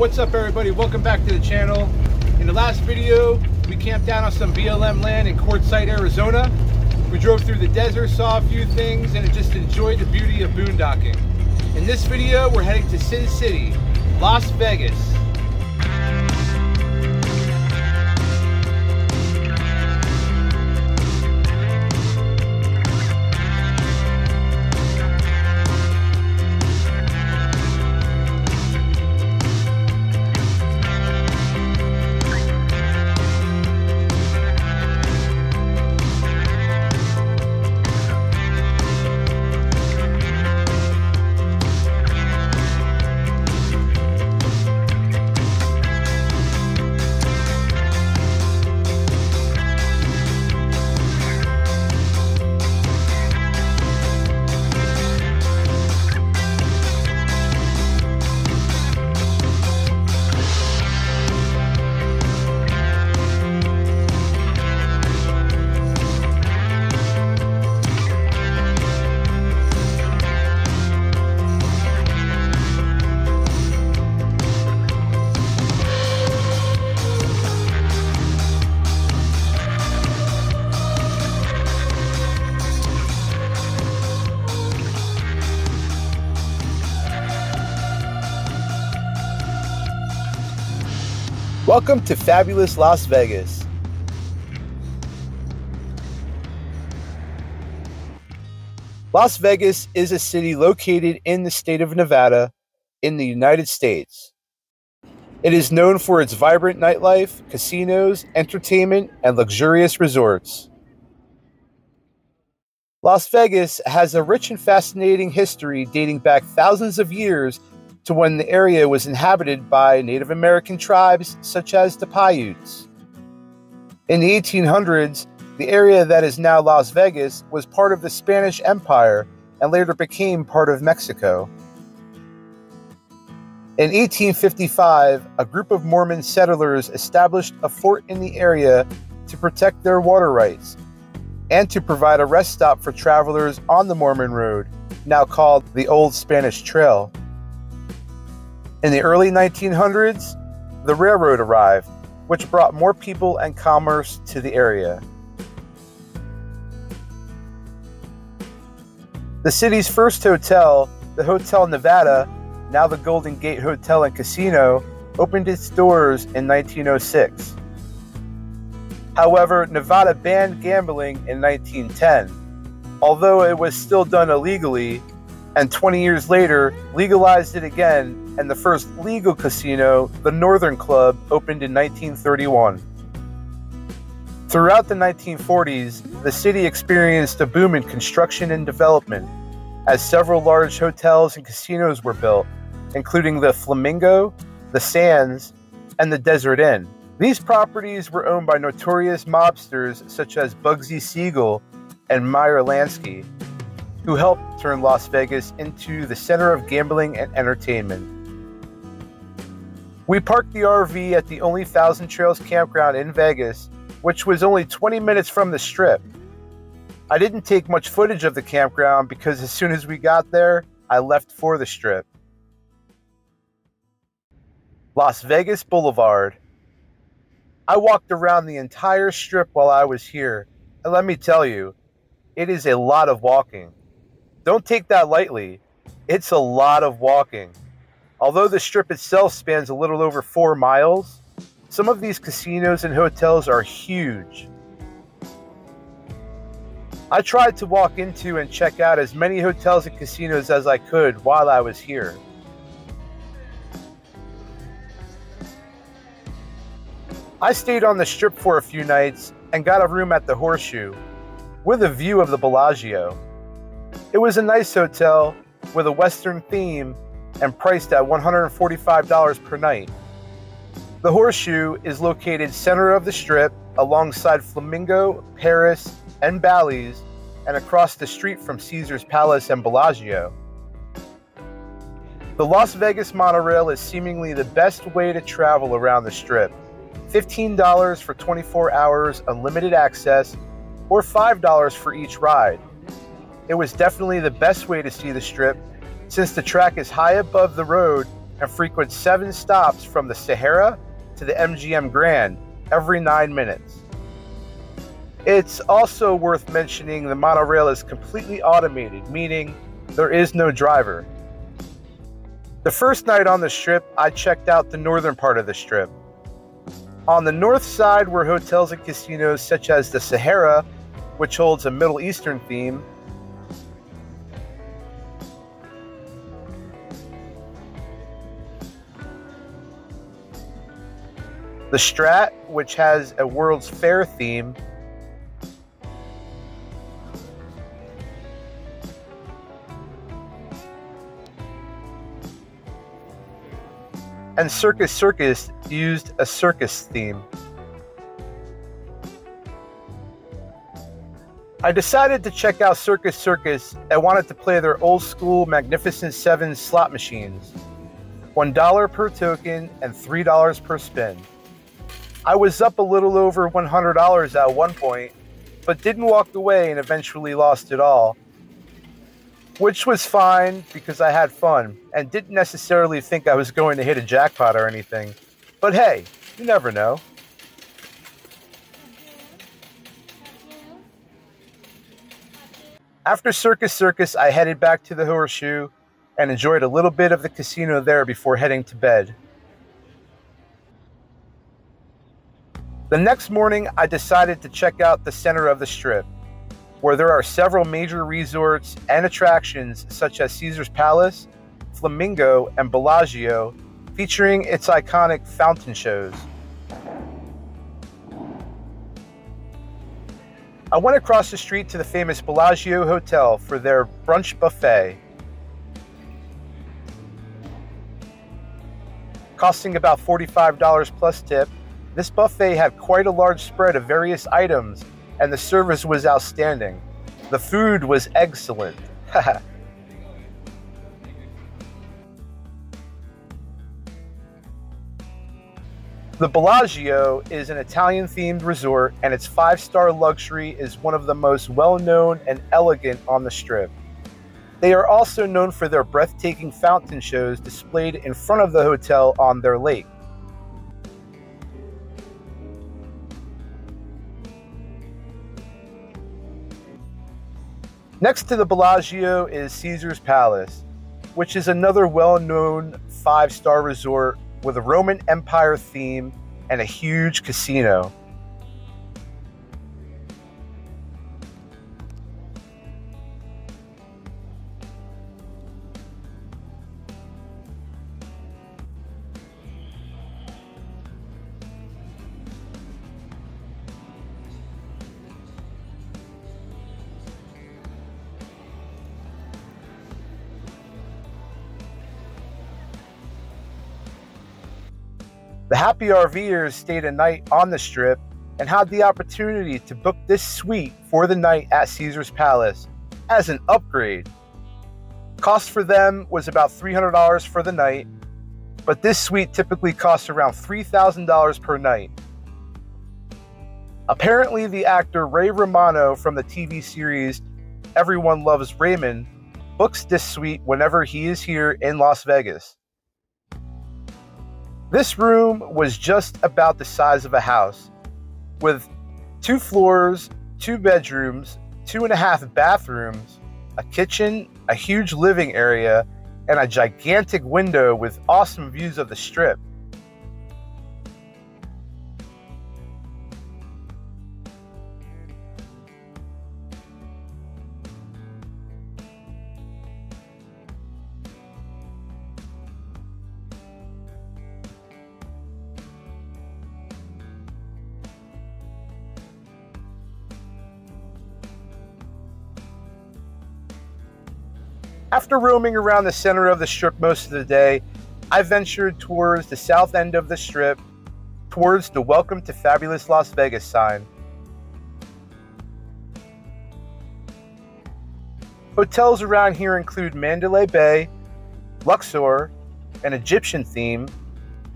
What's up everybody? Welcome back to the channel. In the last video, we camped down on some BLM land in Quartzsite, Arizona. We drove through the desert, saw a few things, and just enjoyed the beauty of boondocking. In this video, we're heading to Sin City, Las Vegas. Welcome to fabulous Las Vegas. Las Vegas is a city located in the state of Nevada in the United States. It is known for its vibrant nightlife, casinos, entertainment, and luxurious resorts. Las Vegas has a rich and fascinating history dating back thousands of years to when the area was inhabited by Native American tribes such as the Paiutes. In the 1800s, the area that is now Las Vegas was part of the Spanish Empire and later became part of Mexico. In 1855, a group of Mormon settlers established a fort in the area to protect their water rights and to provide a rest stop for travelers on the Mormon Road, now called the Old Spanish Trail. In the early 1900s, the railroad arrived, which brought more people and commerce to the area. The city's first hotel, the Hotel Nevada, now the Golden Gate Hotel and Casino, opened its doors in 1906. However, Nevada banned gambling in 1910, although it was still done illegally, and 20 years later legalized it again, and the first legal casino, the Northern Club, opened in 1931. Throughout the 1940s, the city experienced a boom in construction and development, as several large hotels and casinos were built, including the Flamingo, the Sands, and the Desert Inn. These properties were owned by notorious mobsters such as Bugsy Siegel and Meyer Lansky, who helped turn Las Vegas into the center of gambling and entertainment. We parked the RV at the only Thousand Trails campground in Vegas, which was only 20 minutes from the strip. I didn't take much footage of the campground because as soon as we got there, I left for the strip. Las Vegas Boulevard. I walked around the entire strip while I was here, and let me tell you, it is a lot of walking. Don't take that lightly. It's a lot of walking. Although the strip itself spans a little over four miles, some of these casinos and hotels are huge. I tried to walk into and check out as many hotels and casinos as I could while I was here. I stayed on the strip for a few nights and got a room at the Horseshoe with a view of the Bellagio. It was a nice hotel with a Western theme and priced at $145 per night. The Horseshoe is located center of the strip alongside Flamingo, Paris, and Bally's and across the street from Caesar's Palace and Bellagio. The Las Vegas monorail is seemingly the best way to travel around the strip. $15 for 24 hours unlimited access, or $5 for each ride. It was definitely the best way to see the strip since the track is high above the road and frequents seven stops from the Sahara to the MGM Grand every nine minutes. It's also worth mentioning the monorail is completely automated, meaning there is no driver. The first night on the strip, I checked out the northern part of the strip. On the north side were hotels and casinos such as the Sahara, which holds a Middle Eastern theme, The Strat, which has a World's Fair theme, and Circus Circus used a circus theme. I decided to check out Circus Circus and wanted to play their old school Magnificent Seven slot machines. $1 per token and $3 per spin. I was up a little over $100 at one point, but didn't walk away and eventually lost it all. Which was fine because I had fun and didn't necessarily think I was going to hit a jackpot or anything. But hey, you never know. After Circus Circus, I headed back to the Horseshoe and enjoyed a little bit of the casino there before heading to bed. The next morning, I decided to check out the center of the strip, where there are several major resorts and attractions such as Caesar's Palace, Flamingo, and Bellagio, featuring its iconic fountain shows. I went across the street to the famous Bellagio Hotel for their brunch buffet. Costing about $45 plus tip, this buffet had quite a large spread of various items, and the service was outstanding. The food was excellent. The Bellagio is an Italian themed resort, and its five star luxury is one of the most well known and elegant on the strip. They are also known for their breathtaking fountain shows displayed in front of the hotel on their lake. Next to the Bellagio is Caesar's Palace, which is another well known five star resort with a Roman Empire theme and a huge casino. The happy RVers stayed a night on the strip and had the opportunity to book this suite for the night at Caesar's Palace as an upgrade. Cost for them was about $300 for the night, but this suite typically costs around $3,000 per night. Apparently, the actor Ray Romano from the TV series Everyone Loves Raymond books this suite whenever he is here in Las Vegas. This room was just about the size of a house, with two floors, two bedrooms, two and a half bathrooms, a kitchen, a huge living area, and a gigantic window with awesome views of the strip. After roaming around the center of the strip most of the day, I ventured towards the south end of the strip, towards the Welcome to Fabulous Las Vegas sign. Hotels around here include Mandalay Bay, Luxor, an Egyptian theme,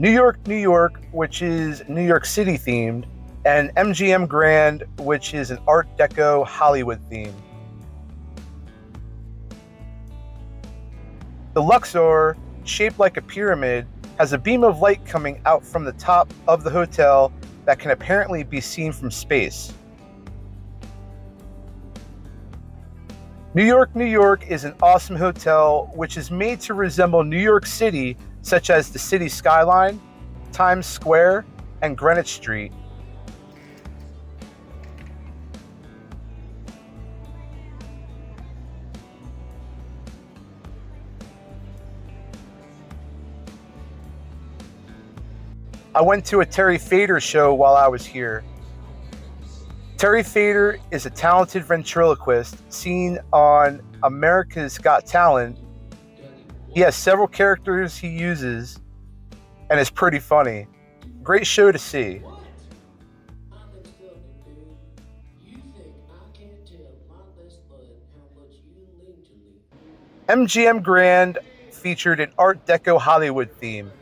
New York, New York, which is New York City themed, and MGM Grand, which is an Art Deco Hollywood theme. The Luxor shaped like a pyramid, has a beam of light coming out from the top of the hotel that can apparently be seen from space. New York, New York is an awesome hotel which is made to resemble New York City, such as the city skyline, Times Square, and Greenwich Street. I went to a Terry Fator show while I was here. Terry Fator is a talented ventriloquist seen on America's Got Talent. He has several characters he uses and is pretty funny. Great show to see. MGM Grand featured an Art Deco Hollywood theme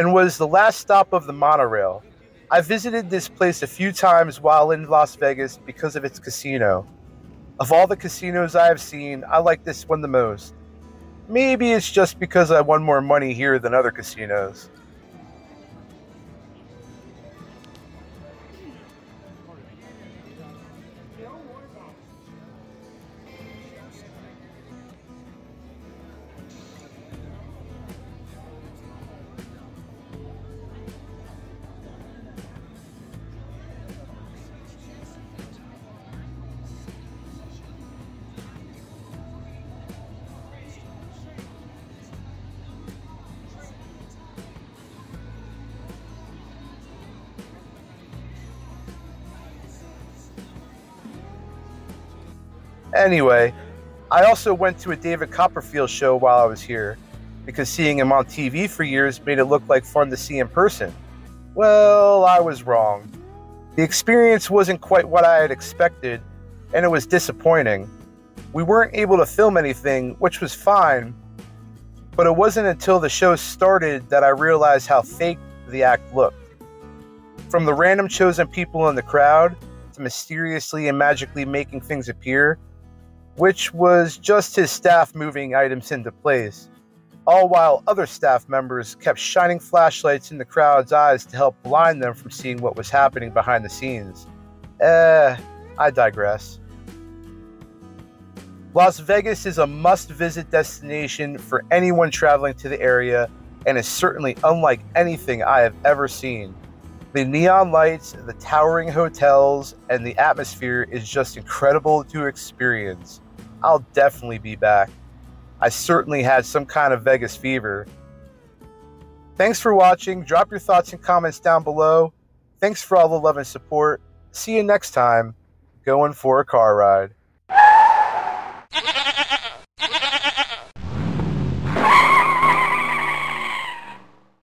and was the last stop of the monorail. I visited this place a few times while in Las Vegas because of its casino. Of all the casinos I have seen, I like this one the most. Maybe it's just because I won more money here than other casinos. Anyway, I also went to a David Copperfield show while I was here because seeing him on TV for years made it look like fun to see in person. Well, I was wrong. The experience wasn't quite what I had expected, and it was disappointing. We weren't able to film anything, which was fine, but it wasn't until the show started that I realized how fake the act looked. From the random chosen people in the crowd to mysteriously and magically making things appear, which was just his staff moving items into place, all while other staff members kept shining flashlights in the crowd's eyes to help blind them from seeing what was happening behind the scenes. Eh, I digress. Las Vegas is a must visit destination for anyone traveling to the area and is certainly unlike anything I have ever seen. The neon lights, the towering hotels, and the atmosphere is just incredible to experience. I'll definitely be back. I certainly had some kind of Vegas fever. Thanks for watching. Drop your thoughts and comments down below. Thanks for all the love and support. See you next time. Going for a car ride.